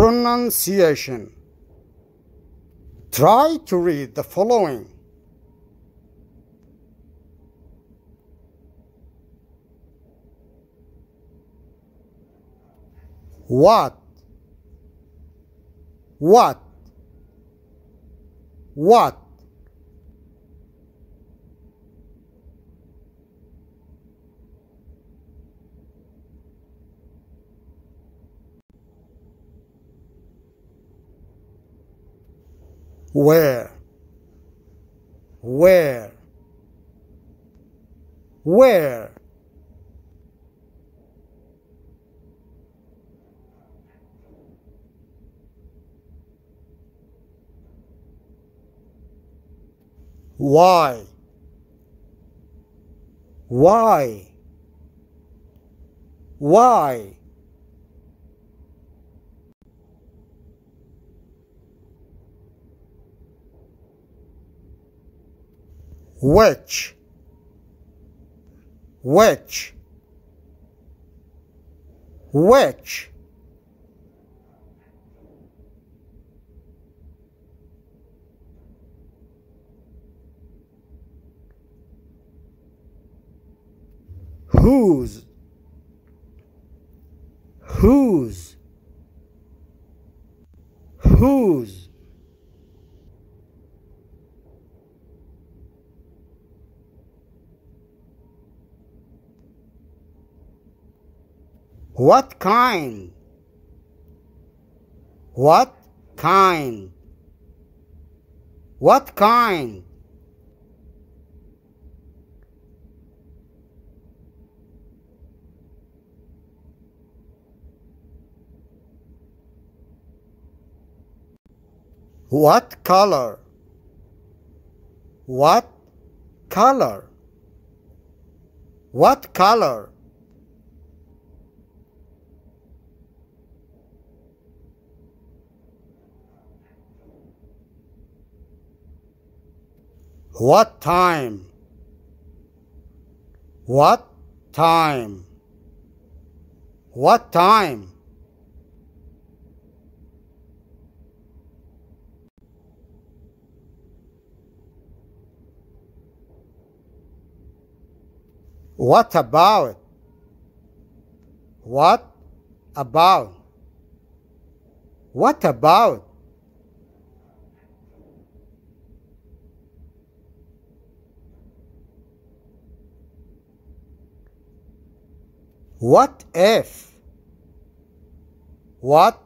Pronunciation Try to read the following. What? What? What? Where? Where? Where? Why? Why? Why? Which? Which? Which? Whose? Whose? Whose? What kind? What kind? What kind? What color? What color? What color? What time? What time? What time? What about? What about? What about? What if? What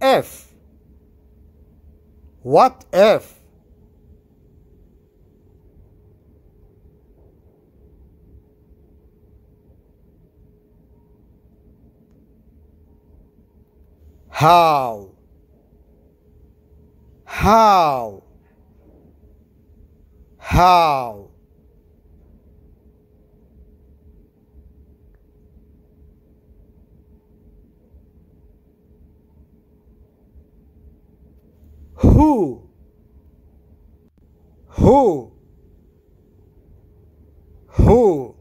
if? What if? How? How? How? Who? Who? Who?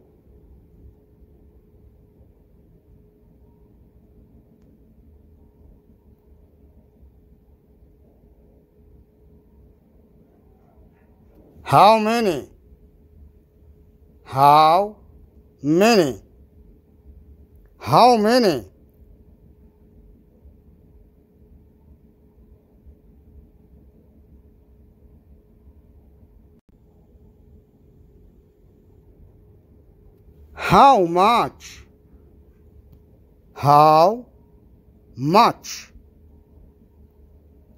How many? How many? How many? How much? How much?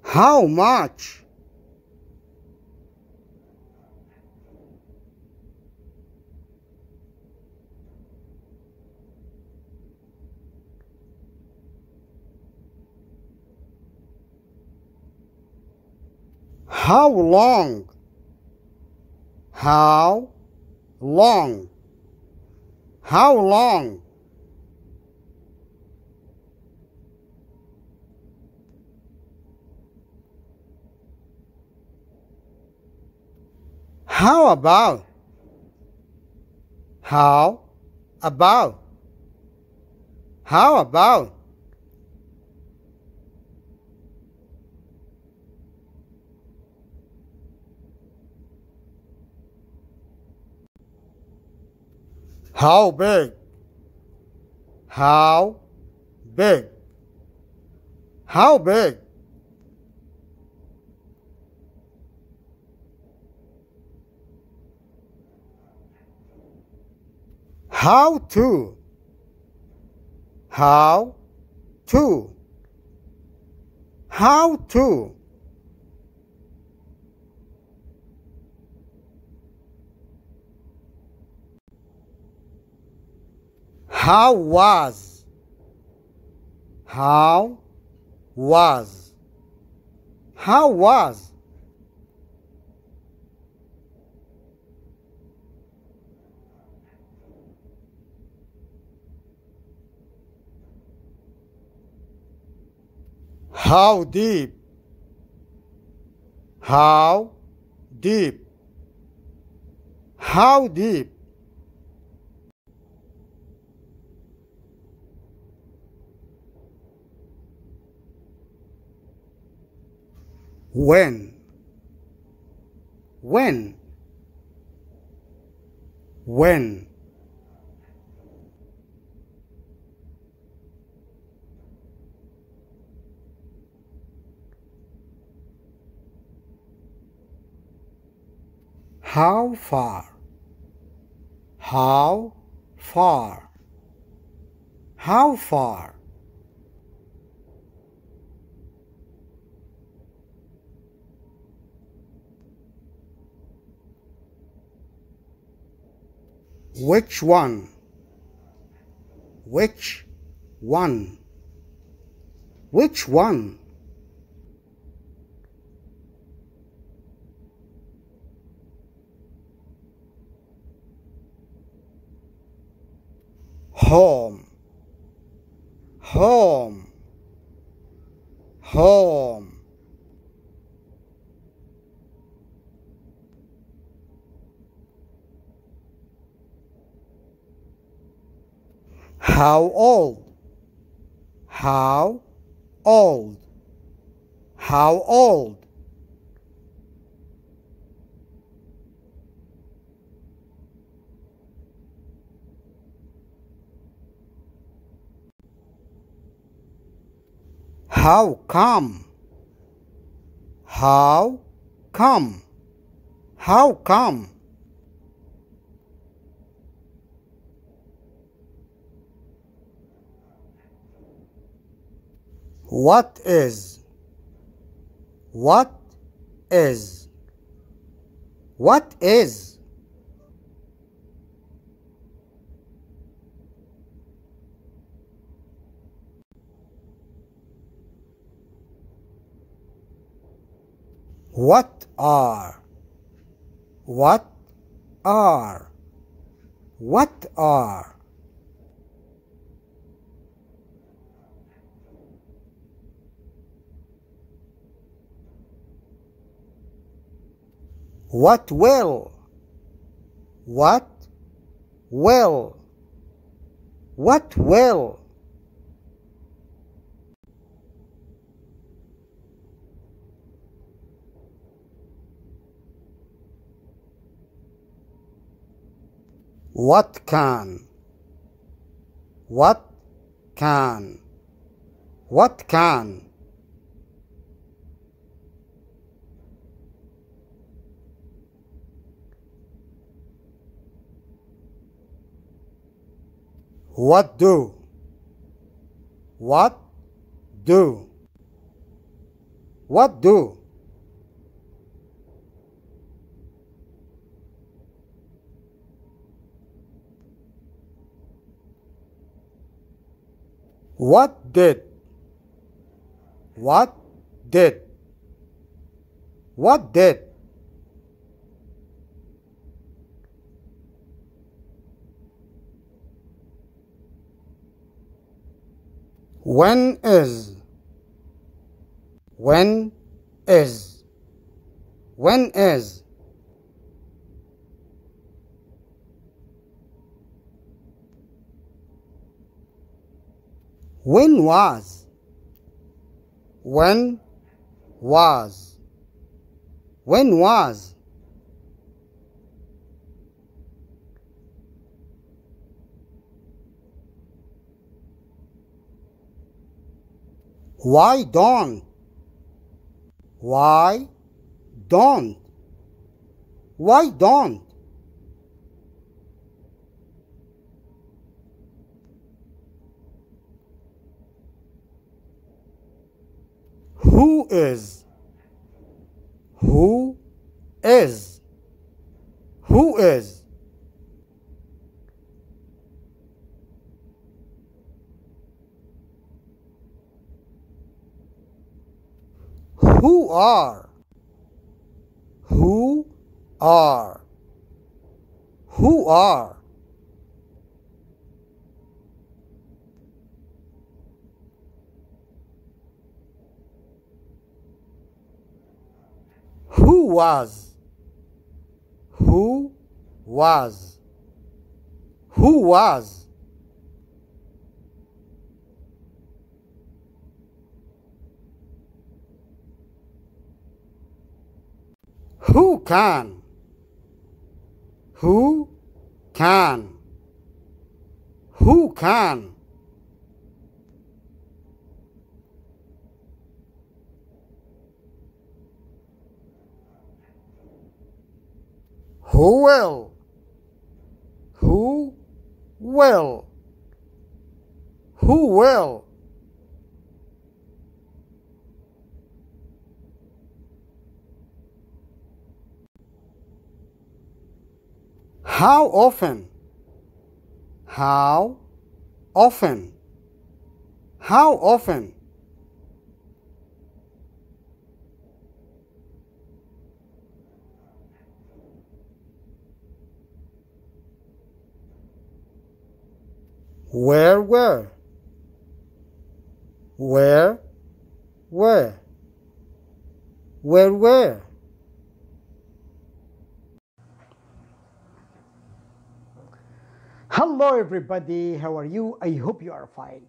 How much? How long? How long? How long? How about? How about? How about? How big? How big? How big? How to? How to? How to? How was? How was? How was? How deep? How deep? How deep? When? When? When? How far? How far? How far? Which one? Which one? Which one? Home. Home. Home. How old? How old? How old? How come? How come? How come? What is? What is? What is? What are? What are? What are? What will? What will? What will? What can? What can? What can? What do? What do? What do? What did? What did? What did? When is? When is? When is? When was? When was? When was? Why don't? Why don't? Why don't? Who is? Who is? Who is? Who are? Who are? Who are? Who was? Who was? Who was? Who can? Who can? Who can? Who will? Who will? Who will? How often? How often? How often? Where, where? Where, where? Where, where? Hello everybody, how are you? I hope you are fine.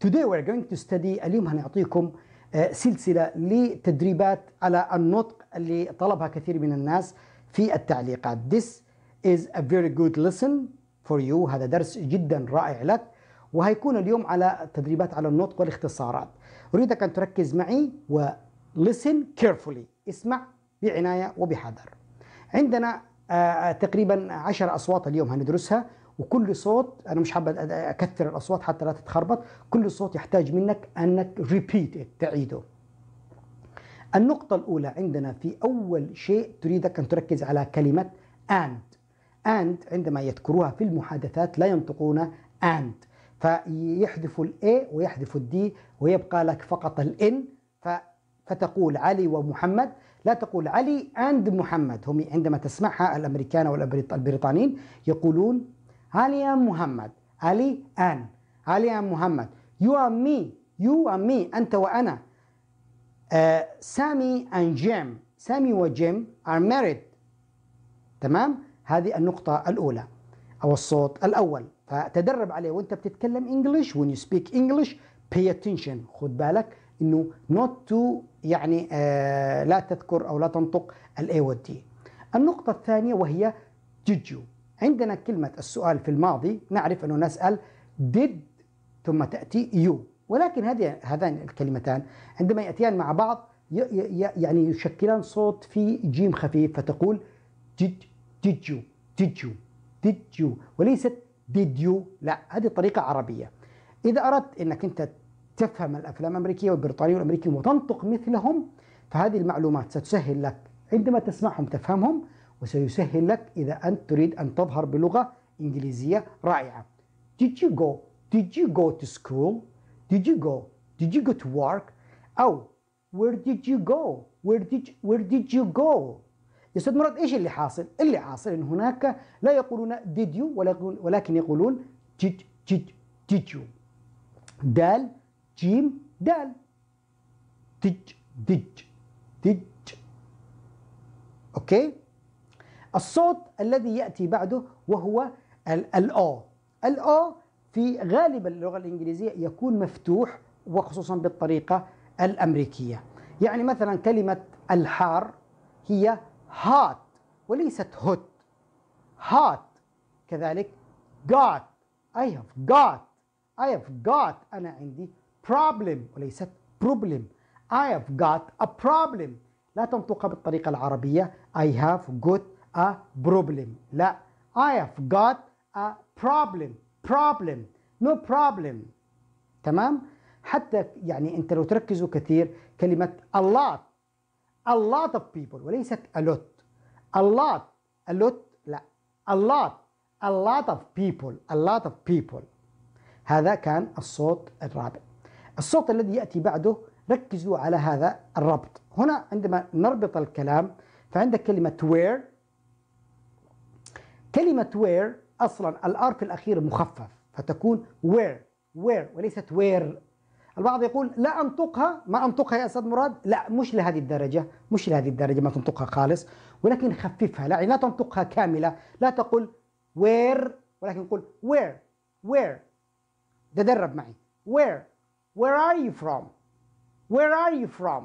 Today we're going to study اليوم هنعطيكم آه، سلسلة لتدريبات على النطق اللي طلبها كثير من الناس في التعليقات. This is a very good lesson for you. هذا درس جدا رائع لك وهيكون اليوم على تدريبات على النطق والاختصارات. أريدك أن تركز معي و listen carefully. اسمع بعناية وبحذر. عندنا آه، تقريبا عشر أصوات اليوم هندرسها وكل صوت أنا مش حابب أكثر الأصوات حتى لا تتخربط كل صوت يحتاج منك repeat it تعيده. النقطة الأولى عندنا في أول شيء تريدك أن تركز على كلمة and. and عندما يذكروها في المحادثات لا ينطقون and. فيحذفوا ال A ويحذفوا ال D ويبقى لك فقط ال N. ف فتقول علي ومحمد. لا تقول علي and محمد. هم عندما تسمعها الأمريكان والبريطانيين يقولون علي and محمد علي and. علي and محمد you and me. You and me. أنت وأنا. آه سامي and جيم سامي وجيم are married. تمام؟ هذه النقطة الأولى. أو الصوت الأول. فتدرب عليه. وأنت بتتكلم English. When you speak English pay attention. خد بالك إنه not to يعني آه لا تذكر أو لا تنطق ال A وال D النقطة الثانية وهي did you عندنا كلمة السؤال في الماضي نعرف أنه نسأل did ثم تأتي you. ولكن هذه هذان الكلمتان عندما يأتيان مع بعض يعني يشكلان صوت في جيم خفيف فتقول did did you did you did you. وليست did you لا هذه طريقة عربية. إذا أردت أنك أنت تفهم الأفلام الأمريكية والبريطانية والأمريكية وتنطق مثلهم فهذه المعلومات ستسهل لك. عندما تسمعهم تفهمهم وسيسهل لك إذا أنت تريد أن تظهر بلغة إنجليزية رائعة Did you go? Did you go to school? Did you go? Did you go to work? أو Where did you go? Where did Where did you go? يا أستاذ مراد إيش اللي حاصل؟ اللي حاصل إن هناك لا يقولون did you ولكن يقولون did did did you دال جيم دال did did did okay؟ الصوت الذي يأتي بعده وهو ال o ال o في غالب اللغة الإنجليزية يكون مفتوح وخصوصا بالطريقة الأمريكية. يعني مثلا كلمة الحار هي hot وليست hot hot كذلك got. I have got. I have got. أنا عندي problem وليست problem. I have got a problem. لا تنطقها بالطريقة العربية. I have got a problem. لا I have got a problem. Problem. No problem. تمام؟ حتى يعني انت لو تركزوا كثير كلمة a lot. A lot of people. وليست a lot. A lot. A lot. لا. A lot. A lot of people. A lot of people. هذا كان الصوت الرابع. الصوت الذي يأتي بعده ركزوا على هذا الربط. هنا عندما نربط الكلام فعندك كلمة where كلمة where أصلا الآر في الأخير مخفف فتكون where where وليست where. البعض يقول لا أنطقها ما أنطقها يا أستاذ مراد؟ لا مش لهذه الدرجة مش لهذه الدرجة ما تنطقها خالص. ولكن خففها لا يعني لا تنطقها كاملة لا تقول where ولكن قل where where. تدرب معي. where where are you from where are you from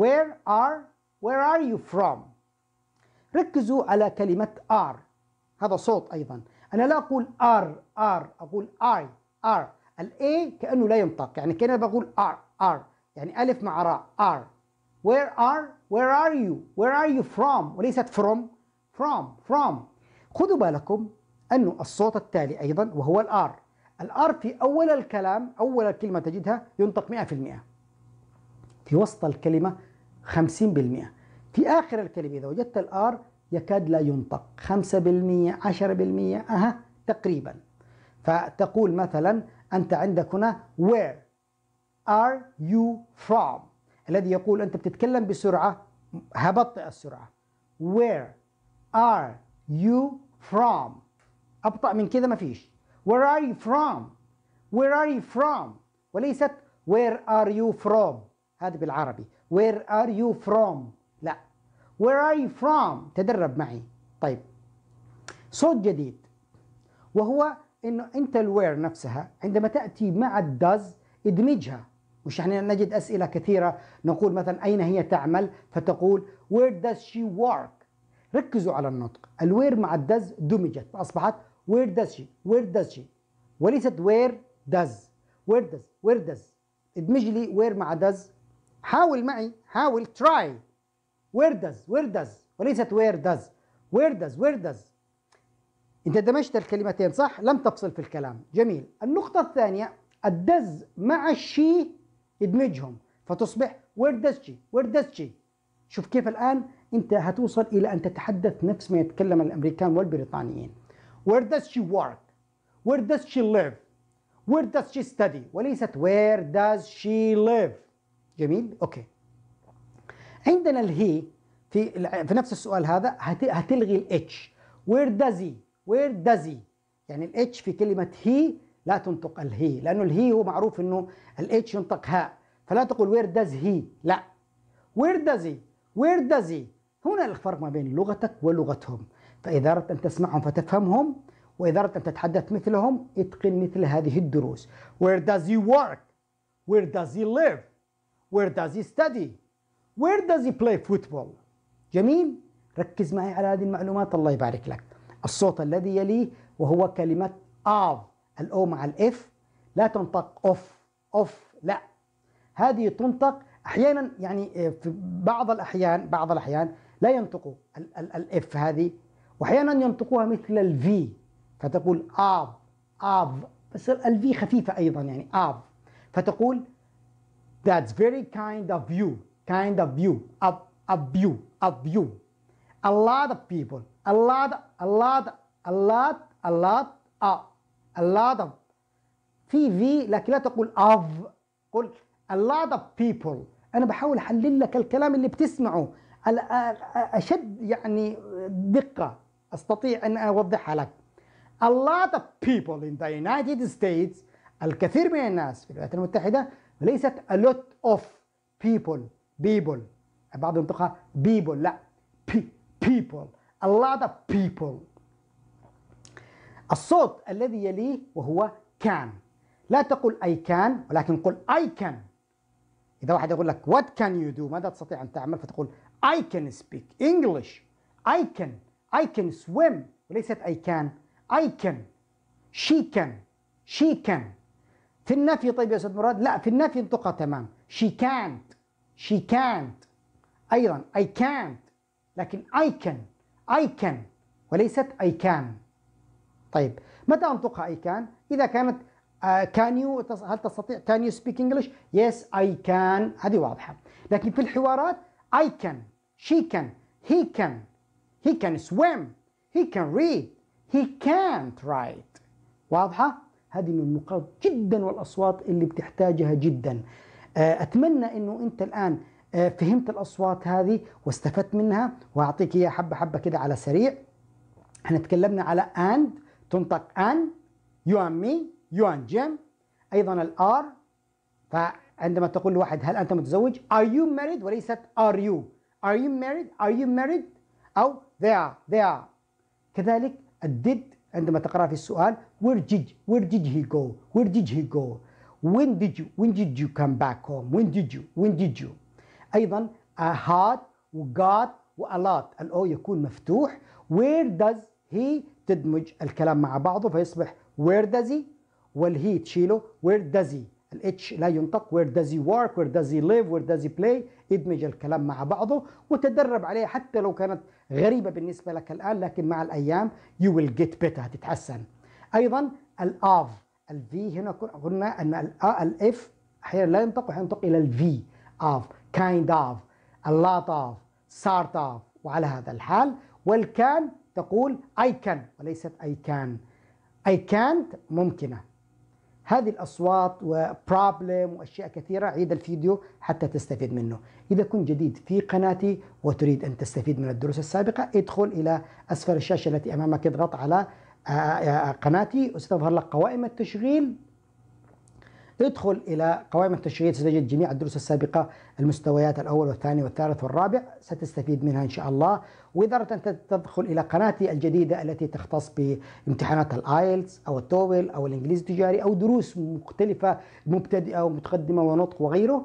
where are where are you from ركزوا على كلمة are هذا صوت أيضا. أنا لا أقول are are أقول I are ال a كأنه لا ينطق يعني كأني بقول ار ار يعني ألف مع راء ار where are where are you? Where are you from? وليست from from from. خذوا بالكم انه الصوت التالي أيضا وهو ال r ال r في أول الكلام أول الكلمة تجدها ينطق 100% في وسط الكلمة 50% في آخر الكلمة إذا وجدت ال r يكاد لا ينطق. 5% 10% أها تقريبا. فتقول مثلا أنت عندك هنا where are you from الذي يقول أنت بتتكلم بسرعة هبطئ السرعة. where are you from أبطأ من كذا ما فيش. where are you from where are you from وليست where are you from. هذا بالعربي. where are you from where are you from? تدرب معي. طيب. صوت جديد. وهو إنه انت الوير نفسها عندما تأتي مع الداز ادمجها. مش إحنا نجد أسئلة كثيرة نقول مثلا أين هي تعمل؟ فتقول where does she work? ركزوا على النطق. ال where مع ال does دمجت. فأصبحت where does she? Where does she? وليست where does. Where does? Where does. ادمج لي where مع does حاول معي. حاول. Try. Where does where does? وليست where does. Where does where does? انت دمجت الكلمتين صح؟ لم تفصل في الكلام. جميل. النقطة الثانية ال does مع ال she ادمجهم فتصبح where does she? Where does she? شوف كيف الآن انت هتوصل إلى أن تتحدث نفس ما يتكلم الأمريكان والبريطانيين. Where does she work? Where does she live? Where does she study? وليست where does she live. جميل؟ okay. عندنا ال he في في نفس السؤال هذا هتلغي ال h he? Where does he? يعني الاتش في كلمة هي لا تنطق الهي لأنه الهي هو معروف أنه الاتش ينطق هاء فلا تقول where does he لا. He? Where does he هنا الفرق ما بين لغتك ولغتهم. فإذا أردت أن تسمعهم فتفهمهم وإذا أردت أن تتحدث مثلهم اتقن مثل هذه الدروس. Where does he work? Where does he live? Where where does he play football? جميل. ركز معي على هذه المعلومات. الله يبارك لك. الصوت الذي يليه وهو كلمة of ال o مع ال f. لا تنطق أوف. أوف. لا. هذه تنطق أحيانا يعني في بعض الأحيان بعض الأحيان لا ينطقوا ال f هذه. وأحيانا ينطقوها مثل ال v فتقول of of بس ال v خفيفة أيضا يعني of فتقول That's very kind of you. Kind of you of, of you of you a lot of people a lot a lot a lot a lot a, a lot of في في لكن لا تقول of قل a lot of people أنا بحاول احلل لك الكلام اللي بتسمعه اشد يعني دقه استطيع ان اوضحها لك a lot of people in the United States الكثير من الناس في الولايات المتحده ليست a lot of people people. بعض ينطقها people. لا. People. A lot of people. الصوت الذي يليه وهو can. لا تقل I can ولكن قل I can. إذا واحد يقول لك what can you do ماذا تستطيع أن تعمل؟ فتقول I can speak English. I can. I can swim. وليست I can. I can. She can. She can. في النفي طيب يا أستاذ مراد؟ لا. في النفي انطقها تمام. She can't. She can't أيضا I can't لكن I can I can وليست I can طيب متى أنطقها I can إذا كانت uh, can you هل تستطيع can you speak English yes I can هذه واضحة لكن في الحوارات I can she can he can he can swim he can read he can't write واضحة هذه من النقاط جدا والأصوات اللي بتحتاجها جدا أتمنى أنه أنت الآن فهمت الأصوات هذه واستفدت منها. وأعطيك إياها حبة حبة كده على سريع. إحنا تكلمنا على and تنطق ان you and me you and Jim أيضا الار فعندما تقول لواحد هل أنت متزوج؟ Are you married? وليست are you? Are you married? Are you married? أو they are. They are. كذلك الديد عندما تقرأ في السؤال where did where did he go? Where did he go? When did you when did you come back home when did you when did you أيضا a had وgot و a lot الاو يكون مفتوح where does he تدمج الكلام مع بعضه فيصبح where does he والهي تشيله where does he الاتش لا ينطق where does he work where does he live where does he play ادمج الكلام مع بعضه وتدرب عليه حتى لو كانت غريبة بالنسبة لك الآن لكن مع الأيام you will get better هتتحسن أيضا ال of ال v هنا قلنا أن ال f أحيانا لا ينطق وأحيانا ينطق إلى ال v of kind of a lot of sort of وعلى هذا الحال. وال can تقول I can وليست I can. I can't ممكنة. هذه الأصوات و problem وأشياء كثيرة عيد الفيديو حتى تستفيد منه. إذا كنت جديد في قناتي وتريد أن تستفيد من الدروس السابقة ادخل إلى أسفل الشاشة التي أمامك اضغط على قناتي وستظهر لك قوائم التشغيل. ادخل إلى قوائم التشغيل ستجد جميع الدروس السابقة المستويات الأول والثاني والثالث والرابع ستستفيد منها إن شاء الله. وإذا أردت أن تدخل إلى قناتي الجديدة التي تختص بامتحانات ال IELTS أو ال TOEFL أو الإنجليزي التجاري أو دروس مختلفة مبتدئة ومتقدمة ونطق وغيره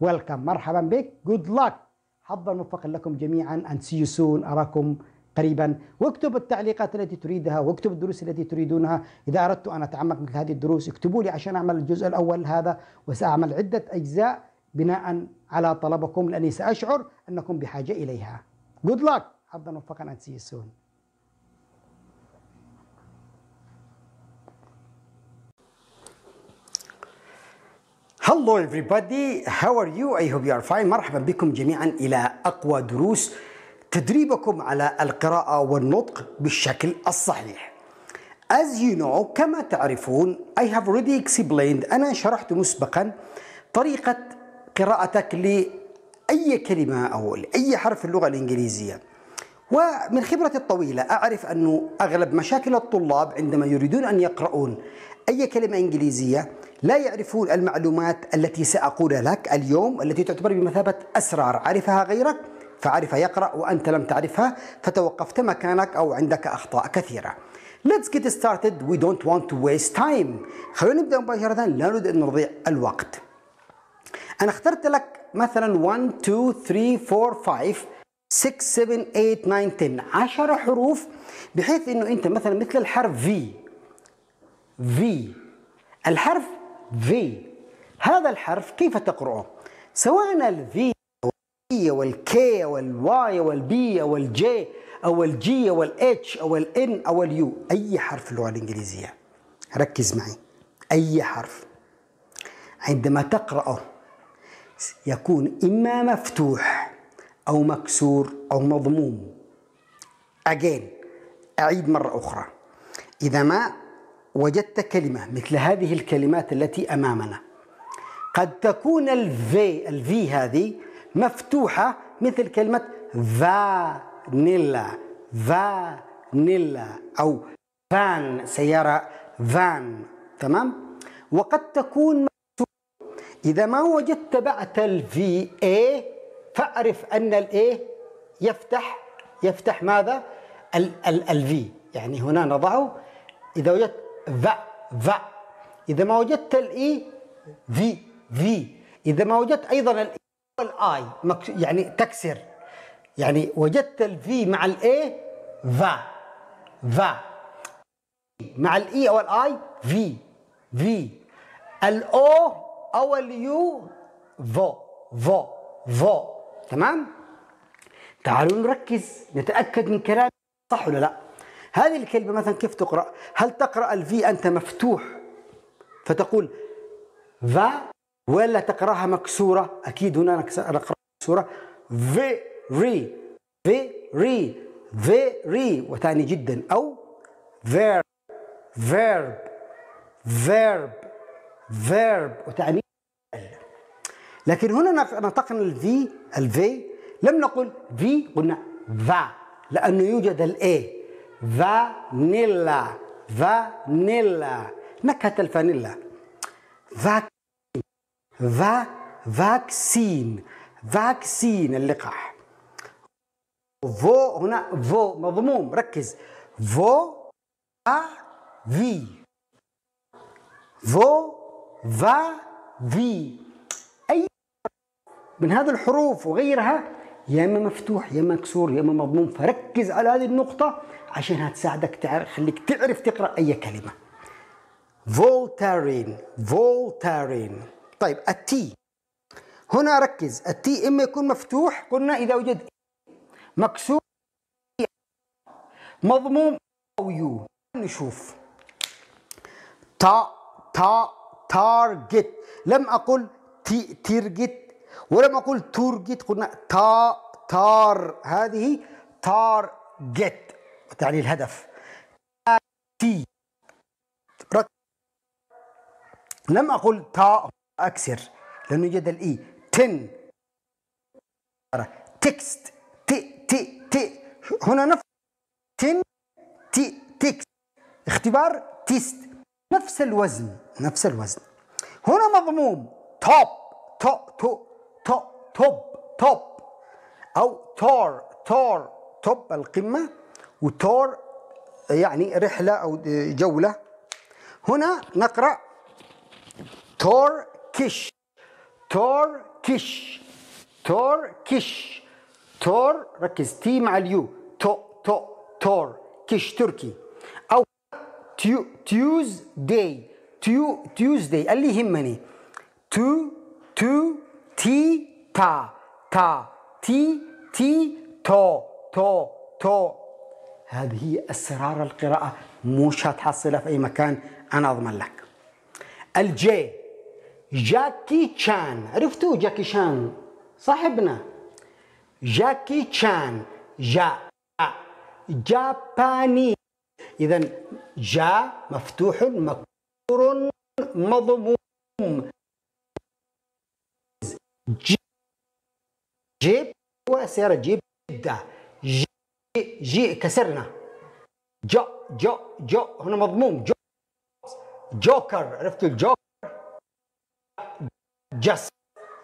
ويلكم مرحبا بك جود لك حظا موفقا لكم جميعا and see you soon أراكم قريبا. واكتب التعليقات التي تريدها واكتب الدروس التي تريدونها. إذا أردت أن أتعمق مثل هذه الدروس اكتبوا لي عشان أعمل الجزء الأول هذا وسأعمل عدة أجزاء بناء على طلبكم لأني سأشعر أنكم بحاجة إليها. Good luck. حظا وفقا. And see you soon. Hello everybody, how are you? I hope you are fine. مرحبا بكم جميعا إلى أقوى دروس تدريبكم على القراءة والنطق بالشكل الصحيح. As you know كما تعرفون I have already explained أنا شرحت مسبقا طريقة قراءتك لأي كلمة أو لأي حرف اللغة الإنجليزية. ومن خبرتي الطويلة أعرف أنه أغلب مشاكل الطلاب عندما يريدون أن يقرؤون أي كلمة إنجليزية لا يعرفون المعلومات التي سأقول لك اليوم التي تعتبر بمثابة أسرار عرفها غيرك فعرف يقرأ وأنت لم تعرفها فتوقفت مكانك أو عندك أخطاء كثيرة. Let's get started. We don't want to waste time. خلونا نبدأ مباشرة. لا نريد أن نضيع الوقت. أنا اخترت لك مثلا 1 2 3 4 5 6 7 8 9 10 10 حروف بحيث إنه أنت مثلا مثل الحرف V V الحرف V هذا الحرف كيف تقرأه؟ سواء الفي أو والكي أو الواي أو البي أو الجي أو الجي أو الإتش أو الإن أو اليو. أي حرف في اللغة الإنجليزية. ركز معي. أي حرف. عندما تقراه يكون إما مفتوح أو مكسور أو مضموم. Again أعيد مرة أخرى. إذا ما وجدت كلمة مثل هذه الكلمات التي أمامنا قد تكون ال V ال V هذه مفتوحة مثل كلمة vanilla. vanilla أو فان سيارة فان تمام؟ وقد تكون إذا ما وجدت بعد الفي اي فأعرف أن الاي يفتح. يفتح ماذا؟ الفي يعني هنا نضعه إذا وجدت ذا ذا إذا ما وجدت الاي في في إذا ما وجدت أيضا الاي الاي يعني تكسر. يعني وجدت الفي مع الاي ذا ذا مع الاي أو الاي في في الاو أو اليو فو فو فو تمام؟ تعالوا نركز نتأكد من كلامي. صح ولا لا؟ هذه الكلمة مثلا كيف تقرأ؟ هل تقرأ ال V أنت مفتوح؟ فتقول فا ولا تقرأها مكسورة. أكيد هنا نقرا مكسورة. ري very وتعني جدا. أو verb verb verb verb وتعني لكن هنا نطقنا ال V ال V لم نقل في قلنا فا لأنه يوجد ال A vanilla vanilla. نكهة الفانيلا. vac فا vaccine vaccine اللقاح. فو هنا فو مضموم ركز. فو ا في فو فا في أي من هذه الحروف وغيرها يا إما مفتوح يا إما مكسور يا إما مضموم. فركز على هذه النقطة عشان تساعدك تعرف خليك تعرف تقرأ أي كلمة. فولتارين فولتارين طيب ال T. هنا ركز. ال T إما يكون مفتوح قلنا إذا وجد مكسور مضموم أو U. نشوف. تا تا target. لم أقل تي تيرجت. ولم أقل تورجت قلنا تا تار. هذه target. تعني الهدف. تي. لم أقل تا. أكسر. لأنه يوجد ال E ten. text. تي تي تي هنا نفس ten تي text. اختبار test. نفس الوزن نفس الوزن. هنا مضموم. top. تو تو تو top top. أو tour tour top القمة. و tour يعني رحلة أو جولة. هنا نقرأ تور كش تور كش تور ركز. T مع ال U. تو تو تور. كش تركي. أو تيو Tuesday تيو Tuesday. اللي يهمني. تو تو تي تا. تا. تي تي تو. تو تو. هذه هي أسرار القراءة. مش هتحصلها في أي مكان. أنا أضمن لك. ال J. جاكي تشان عرفتوا جاكي شان صاحبنا. جاكي تشان جا Japanese اذا جا مفتوح مكسور مضموم. جي جيب وسيارة جيب. جدة. جي, جي كسرنا. جو جو جو. هنا مضموم. جو. جوكر. عرفت الجوكر just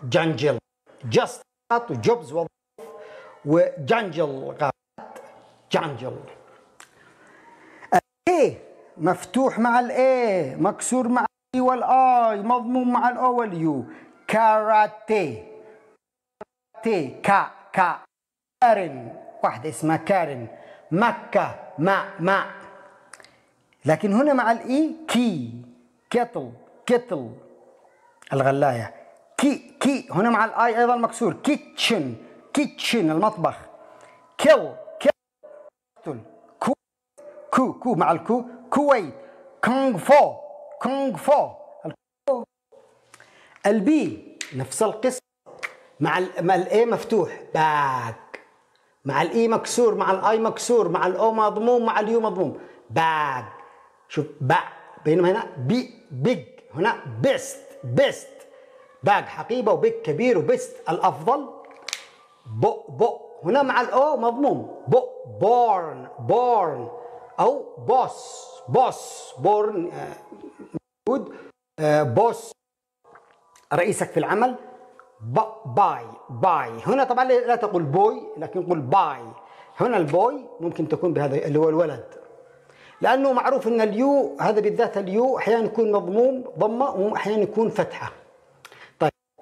jungle just و jobs وظيف و jungle غابات jungle الاي مفتوح مع الاي مكسور مع الاي والاي مضموم مع الاو واليو كاراتيه كاراتيه كا كا. كارن واحدة اسمها كارن مكة مع مع لكن هنا مع الاي كي كتل كتل الغلاية. كي كي. هنا مع الاي أيضا مكسور. كيتشن. كيتشن المطبخ. kill kill كو. كو. كو مع الكو كويت. kung fu. kung fu. ال B نفس القصة مع ال مع ال A مفتوح. bag. مع ال E مكسور. مع ال I مكسور. مع ال O مضموم. مع ال U مضموم. bag. شوف با. بينما هنا بي big. هنا best. best. bag حقيبة و big كبير و best الأفضل بو بو. هنا مع ال O مضموم. بو born born. أو boss boss born موجود. آه boss. رئيسك في العمل. buy buy. هنا طبعا لا تقول بوي لكن قل buy. هنا ال boy ممكن تكون بهذا اللي هو الولد. لأنه معروف إن ال U هذا بالذات ال U أحيانا يكون مضموم ضمة واحيانا يكون فتحة.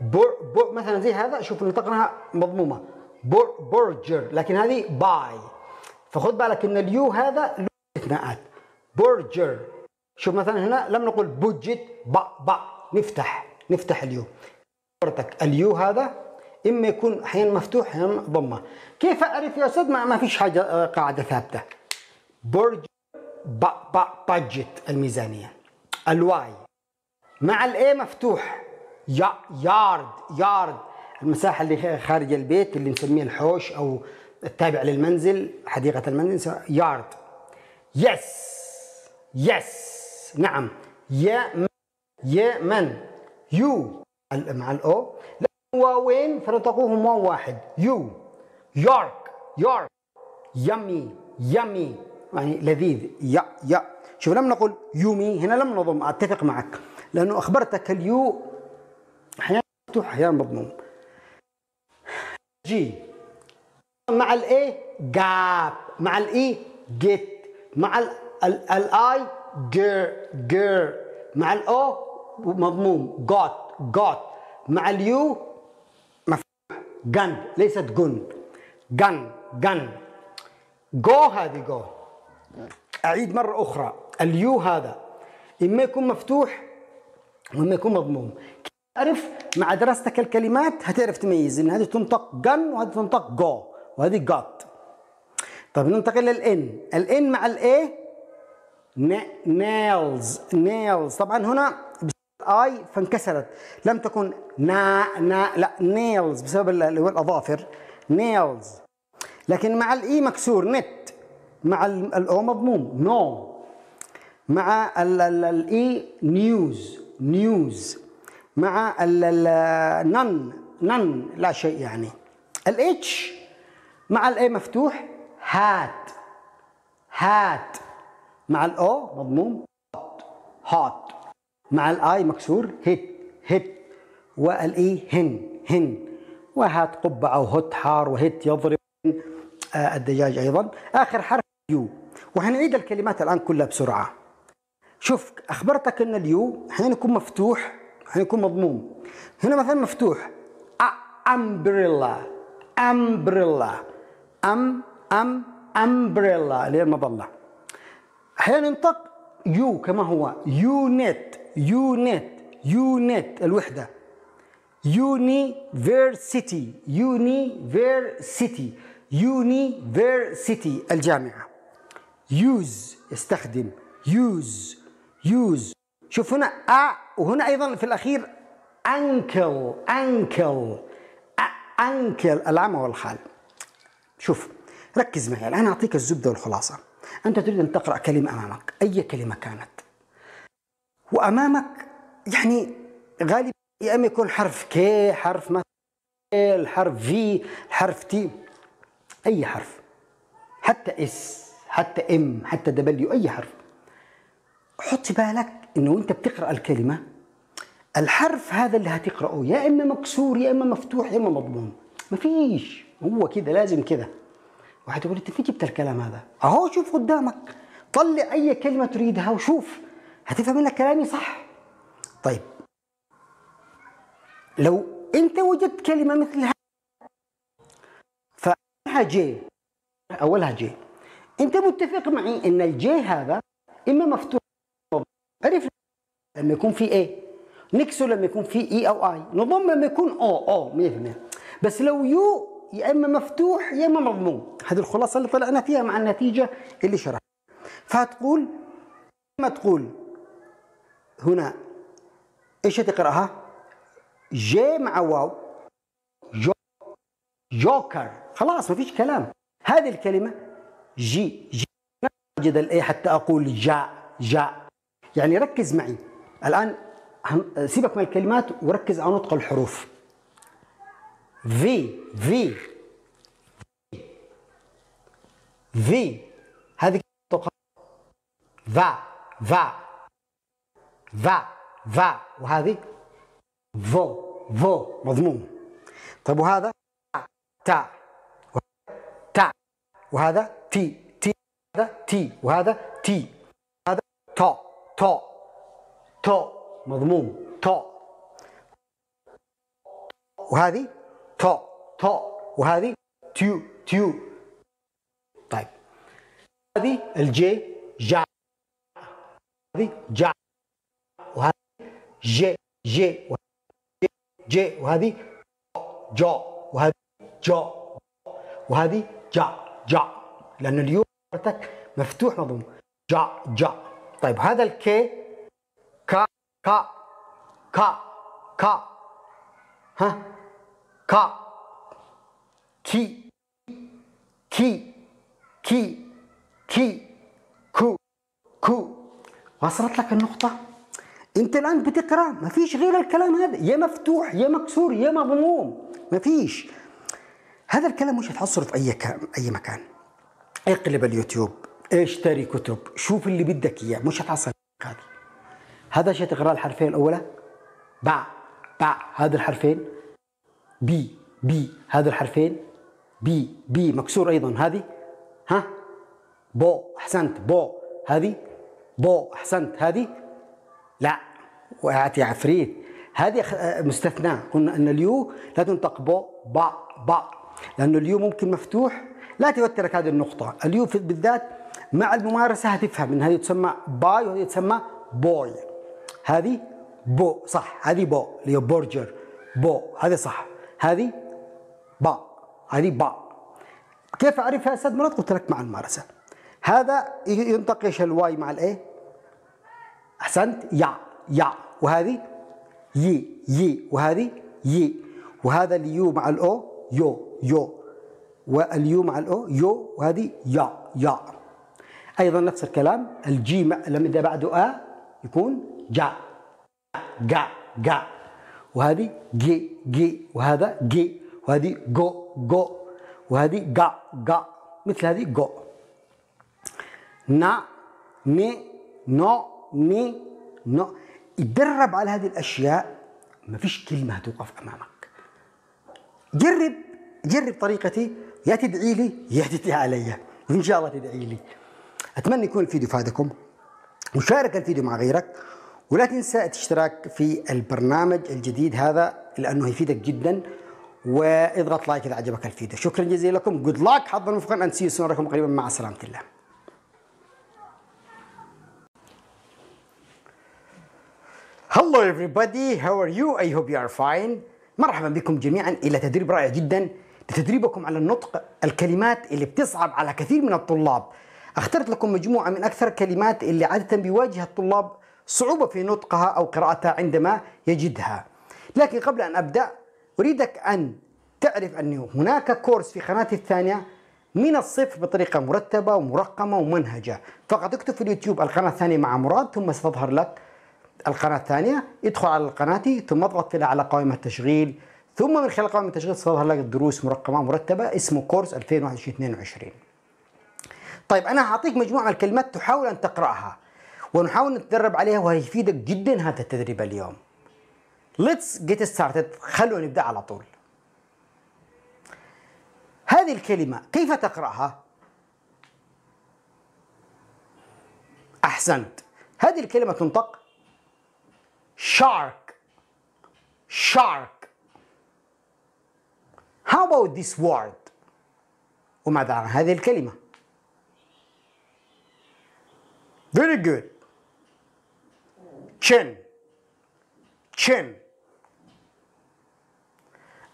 بور بور مثلا زي هذا شوف نطقناها مضمومة. بور برجر لكن هذه buy. فخذ بالك إن ال U هذا له استثناءات برجر شوف مثلا هنا لم نقل بوجت با با. نفتح نفتح ال U. حضرتك ال U هذا إما يكون أحيانا مفتوح أحيانا ضمه كيف أعرف يا أستاذ؟ ما, ما فيش حاجة آه، قاعدة ثابتة. برج ب ب budget الميزانية. ال Y. مع ال A مفتوح. يا yard yard المساحة اللي خارج البيت اللي نسميها الحوش أو التابع للمنزل حديقة المنزل yard yes yes نعم. يا يا من؟ يو مع ال O واوين واو واحد. يو York York yummy yummy يعني لذيذ. يا يا شوف لم نقول يومي هنا لم نضم. أتفق معك. لأنه أخبرتك ال U أحيانا مضموم G. مع ال A gap مع ال E get مع ال I gear gear مع ال O مضموم got got مع ال U مفتوح gun ليست gun gun gun جو هذه جو أعيد مرة أخرى. ال U هذا. إما يكون مفتوح وإما يكون مضموم تعرف مع دراستك الكلمات هتعرف تميز إن هذه تنطق gun وهذه تنطق جو وهذه جات. طيب ننتقل لل N. ال N مع ال A nails nails طبعا هنا اي فانكسرت. لم تكن نا نا لا نيلز بسبب اللي هو الأظافر. نيلز لكن مع الاي مكسور. نت مع الأو مضموم. نو مع الاي نيوز نيوز مع النن نن لا شيء يعني. الاتش مع الاي مفتوح. هات هات. مع الاو مضموم. هات مع الاي مكسور. هيت هيت والاي هن هن. وهات قبعة وهت حار وهت يضرب. آه الدجاج أيضا. آخر حرف U وهنعيد الكلمات الآن كلها بسرعة. شوف أخبرتك إن ال U أحيانا يكون مفتوح. أحيانا يكون مضموم. هنا مثلا مفتوح. umbrella umbrella um um umbrella اللي هي المظله أحيانا ينطق U كما هو. unit unit unit الوحدة. university university university الجامعة. use يستخدم use use شوف هنا أ وهنا أيضا في الأخير uncle uncle uncle العم والخال. شوف ركز معي الآن أعطيك الزبدة والخلاصة. أنت تريد أن تقرأ كلمة أمامك أي كلمة كانت. وأمامك يعني غالبا يا أما يكون حرف K حرف مثلا الحرف V حرف T أي حرف. حتى S حتى M حتى W أي حرف. حط في بالك إنه أنت بتقرأ الكلمة الحرف هذا اللي هتقرأه يا إما مكسور يا إما مفتوح يا إما مضموم مفيش هو كده لازم كده. واحد يقول أنت فين جبت الكلام هذا؟ أهو شوف قدامك. طلع أي كلمة تريدها وشوف. هتفهم منك كلامي صح؟ طيب. لو أنت وجدت كلمة مثل هذه فأولها J أولها J أنت متفق معي إن ال J هذا إما مفتوح عرف لما يكون في A؟ نكسر لما يكون في E أو I. نضم لما يكون O O 100% بس لو U يا إما مفتوح يا إما مضموم هذه الخلاصة اللي طلعنا فيها مع النتيجة اللي شرحها فهتقول ما تقول؟ هنا إيش تقرأها؟ J مع واو. جو جوكر خلاص ما فيش كلام. هذه الكلمة جي جي أجد الاي حتى أقول جاء جاء يعني ركز معي. الآن سيبك من الكلمات وركز على نطق الحروف. في في في هذه فا فا فا فا وهذه فو فو مضموم. طيب وهذا تا. تا. وهذا تي. تي. هذا تي. وهذا تي. هذا تو تو تو مضموم. تو وهذه؟ تو تو وهذه؟ تيو تيو طيب. هذه؟ ال J جا هذه؟ جا وهذه؟ جي جي جي وهذه؟ جو وهذه؟ جو وهذه؟ جا جا لأن ال U مفتوح مضموم جا جا طيب هذا ال K كا كا كا كا ها؟ كا كي كي كي كي كو كو وصلت لك النقطة؟ أنت الآن بتقرأ ما فيش غير الكلام هذا يا مفتوح يا مكسور يا مضموم ما فيش. هذا الكلام مش هتحصله في كام أي مكان؟ اقلب اليوتيوب. اشتري كتب. شوف اللي بدك إياه مش هتحصل هذه هذا شيء تقرا الحرفين الأولى. باع باع هذا الحرفين. بي بي هذا الحرفين. بي بي مكسور أيضا. هذه. ها؟ بو أحسنت. بو هذه. بو أحسنت. هذه. لا. وقعت يا عفريت هذه مستثنى قلنا أن ال U لا تنطق بو با با لأنه ال U ممكن مفتوح. لا توترك هذه النقطة. ال U بالذات مع الممارسة هتفهم إن هذه تسمى باي وهذه تسمى بوي. هذه بو صح. هذه بو اللي هي برجر. بو هذه صح. هذه با هذه با. كيف اعرفها أستاذ مراد؟ قلت لك مع الممارسة. هذا ينطق إيش ال Y مع ال A؟ أحسنت. يا يا. وهذه يي يي وهذه يي وهذا ال U مع ال O يو يو. وال U مع ال O يو. وهذه يا يا. أيضا نفس الكلام ال J لما اذا بعده آ يكون جا جا جا. وهذه جي جي. وهذا جي. وهذه جو جو. وهذه جا جا مثل هذه جو نا ني نو ني نو. اتدرب على هذه الأشياء ما فيش كلمة هتوقف أمامك. جرب جرب طريقتي يا تدعي لي يا تدعي علي. وإن شاء الله تدعي لي. أتمنى يكون الفيديو فادكم وشارك الفيديو مع غيرك ولا تنسى الاشتراك في البرنامج الجديد هذا لأنه يفيدك جدا وإضغط like إذا عجبك الفيديو. شكرا جزيلا لكم. good luck حظا موفقا and see نراكم قريبا. مع سلامة الله. Hello everybody, how are you? I hope you are fine. مرحبا بكم جميعا. إلى تدريب رائع جدا. لتدريبكم على النطق الكلمات اللي بتصعب على كثير من الطلاب. أخترت لكم مجموعة من أكثر الكلمات اللي عادة بيواجه الطلاب صعوبة في نطقها أو قراءتها عندما يجدها. لكن قبل أن أبدأ أريدك أن تعرف أن هناك كورس في قناتي الثانية من الصفر بطريقة مرتبة ومرقمة ومنهجة. فقط اكتب في اليوتيوب القناة الثانية مع مراد ثم ستظهر لك القناة الثانية ادخل على القناة ثم اضغط كده على قائمة تشغيل ثم من خلال قائمة التشغيل ستظهر لك دروس مرقمة مرتبة اسمه كورس 2021 طيب أنا هعطيك مجموعة من الكلمات تحاول أن تقرأها ونحاول نتدرب عليها وهيفيدك جدا هذا التدريب اليوم. Let's get started. خلونا نبدأ على طول. هذه الكلمة كيف تقرأها؟ أحسنت. هذه الكلمة تنطق shark. Shark. How about this word? وماذا عن هذه الكلمة؟ very good chin chin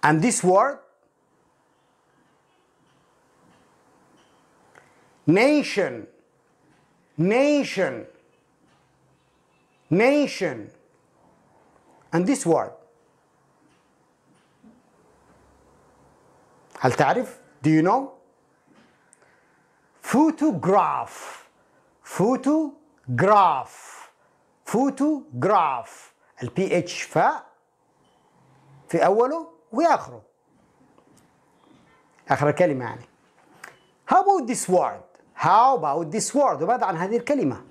and this word nation nation nation and this word هل تعرف؟ Do you know? photograph photograph. photograph. ال P H فاء في أوله وفي اخره آخر الكلمة يعني. How about this word? How about this word? وبعد عن هذه الكلمة.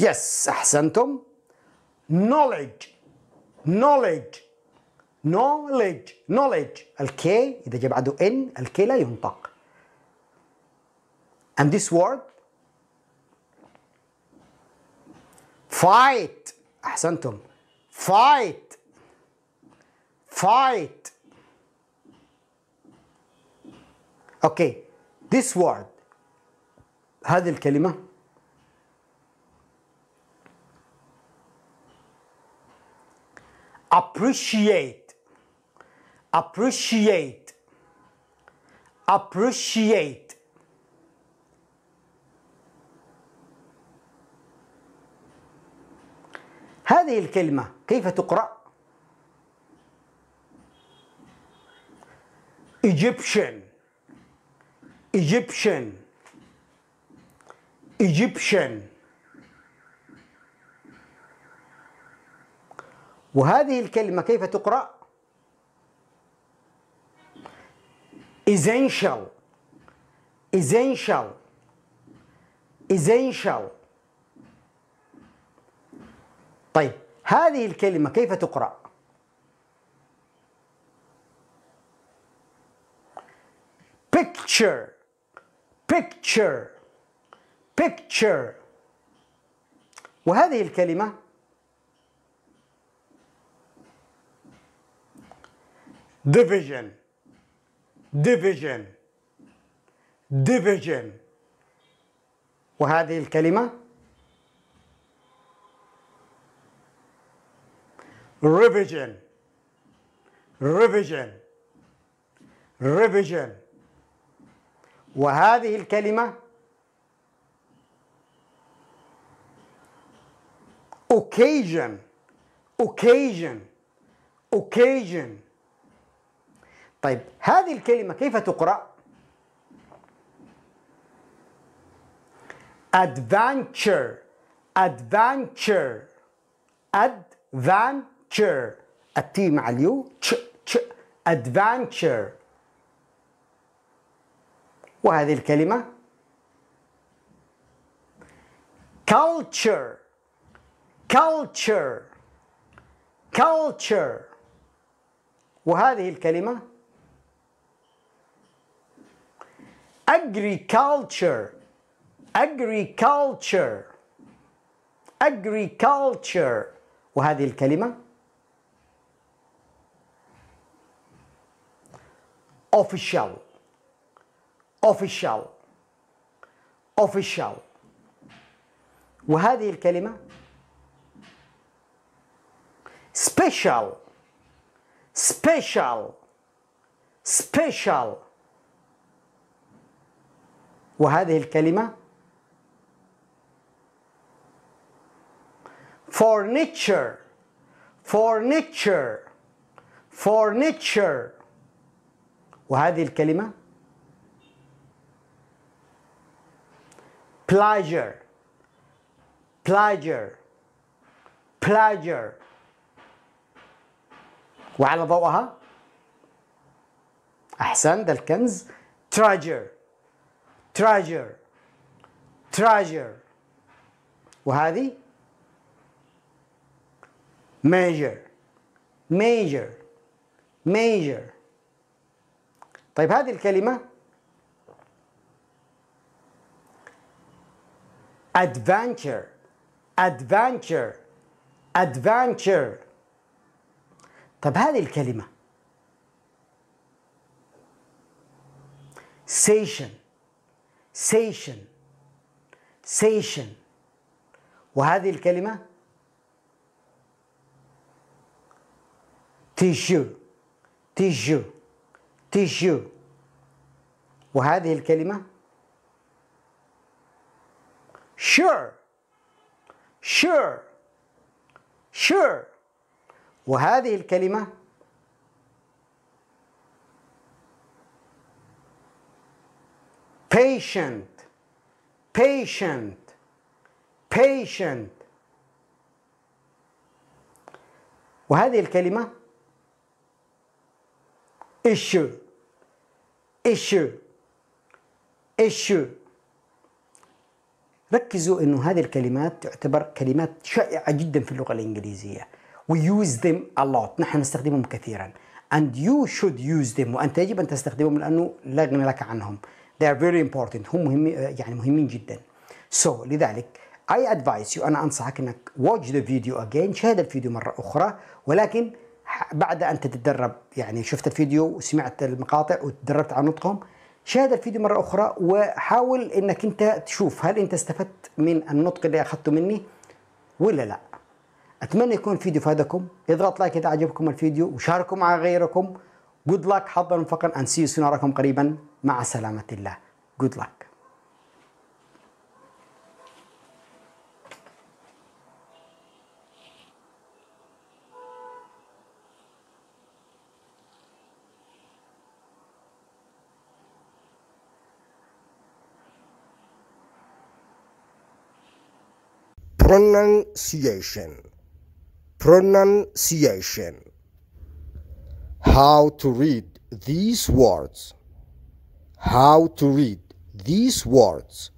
Yes أحسنتم. Knowledge. Knowledge. Knowledge. Knowledge. الكي إذا جاء بعده ان الكي لا ينطق. and this word fight أحسنتم fight fight okay this word هذه الكلمة appreciate appreciate appreciate هذه الكلمة كيف تقرأ؟ Egyptian Egyptian Egyptian وهذه الكلمة كيف تقرأ؟ essential essential essential طيب هذه الكلمة كيف تقرأ؟ picture picture picture وهذه الكلمة division division division وهذه الكلمة revision revision revision وهذه الكلمة occasion occasion occasion طيب هذه الكلمة كيف تقرأ؟ adventure adventure adventure تشر التي مع اليو تش تش. ادفانتشر وهذه الكلمة. Culture. Culture. Culture. وهذه الكلمة. Agriculture. Agriculture. Agriculture. وهذه الكلمة. Official official official وهذه الكلمة special special special وهذه الكلمة furniture furniture furniture وهذه الكلمة pleasure pleasure pleasure وعلى ضوءها أحسن ده الكنز treasure treasure treasure وهذه measure major major طيب هذه الكلمة adventure adventure adventure طب هذه الكلمة station station station وهذه الكلمة tissue tissue tissue وهذه الكلمة sure sure sure وهذه الكلمة patient patient patient وهذه الكلمة issue issue issue. ركزوا إنه هذه الكلمات تعتبر كلمات شائعة جدا في اللغة الإنجليزية. We use them a lot. نحن نستخدمهم كثيرا. And you should use them. وأنت يجب أن تستخدمهم لأنه لا غنى لك عنهم. They are very important. هم مهمين يعني مهمين جدا. So لذلك I advise you. أنا أنصحك أنك watch the video again. شاهد الفيديو مرة أخرى. ولكن بعد أن تتدرب يعني شفت الفيديو وسمعت المقاطع وتدربت على نطقهم شاهد الفيديو مرة أخرى وحاول أنك أنت تشوف هل أنت استفدت من النطق اللي أخذته مني ولا لا. أتمنى يكون الفيديو فادكم. اضغط لايك إذا عجبكم الفيديو وشاركوا مع غيركم. Good luck. حظا you soon. أراكم قريبا. مع سلامة الله. Good luck. Pronunciation. Pronunciation. How to read these words. How to read these words.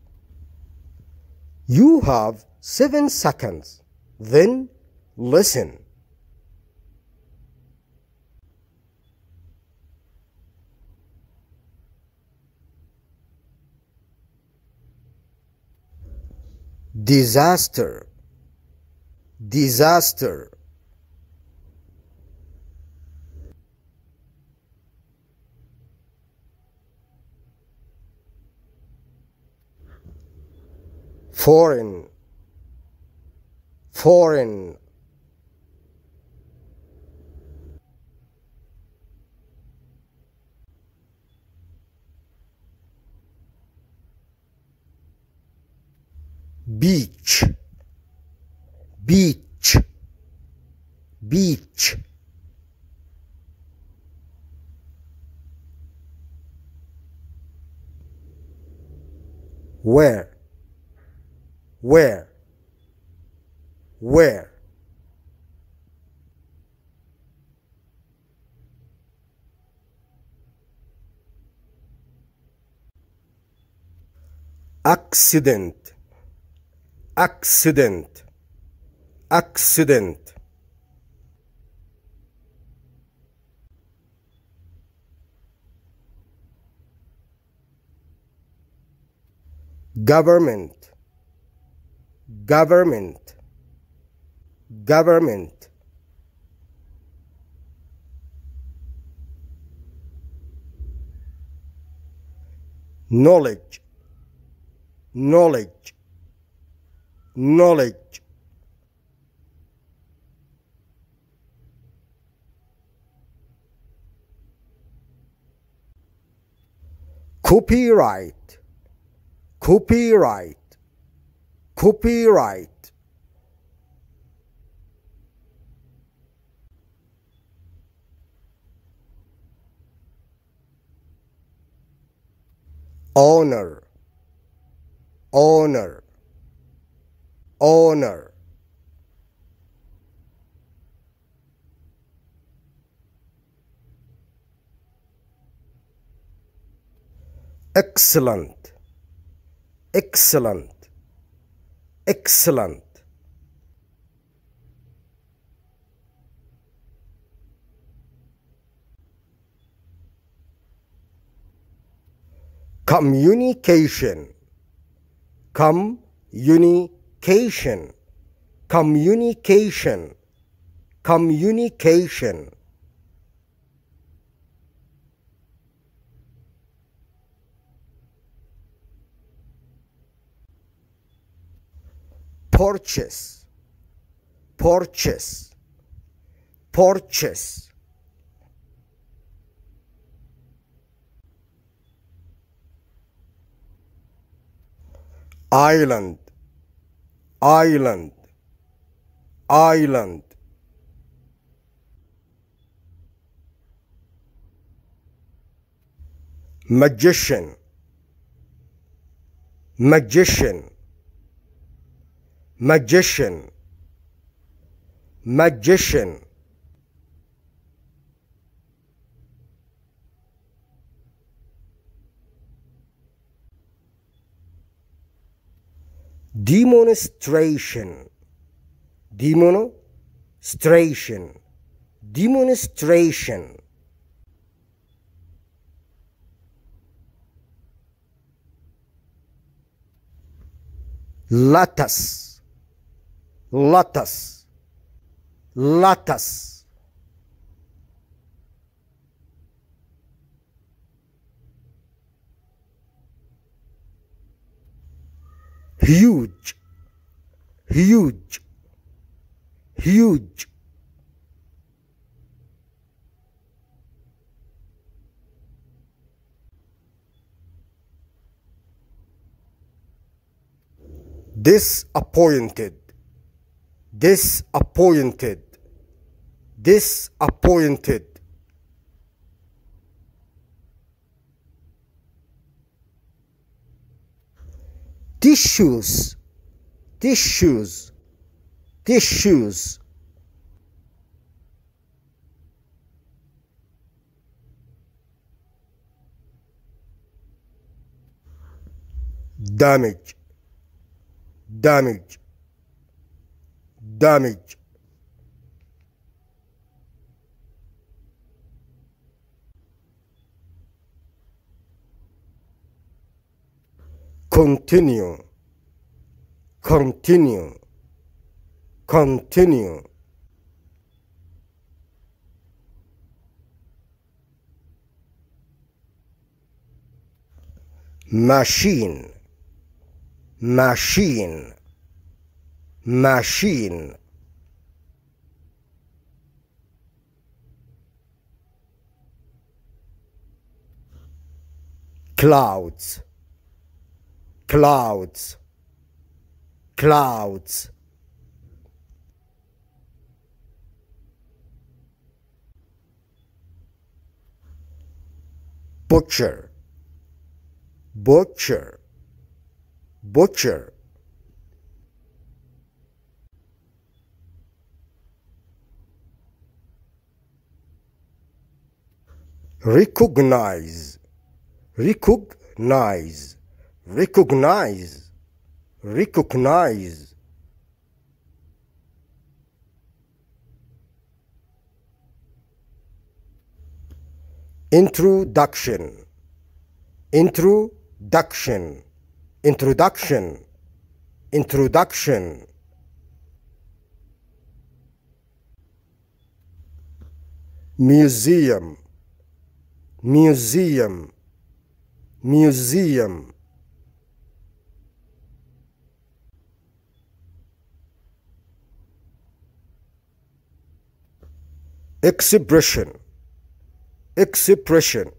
You have 7 seconds. Then listen disaster. Disaster. Foreign. Foreign beach. Beach. Beach. Where? Where? Where? Accident accident. Accident. Government. Government. Government. Knowledge. Knowledge knowledge. Copyright. Copyright. Copyright. Honor. Honor honor excellent. Excellent. Excellent. Communication. Come communication communication. Communication. Communication. purchase. Purchase. Purchase. Island island. Island. Magician. Magician. Magician. Magician demonstration. Demonstration. Demonstration. Lattice lattice lattice huge. Huge. Huge. Disappointed. Disappointed. Disappointed tissues tissues tissues. Damage. Damage. Damage continue. Continue. Continue. Machine. Machine. Machine. Clouds clouds. Clouds. Butcher. Butcher. Butcher. Recognize. Recognize recognize recognize introduction introduction introduction introduction. Museum museum museum expression expression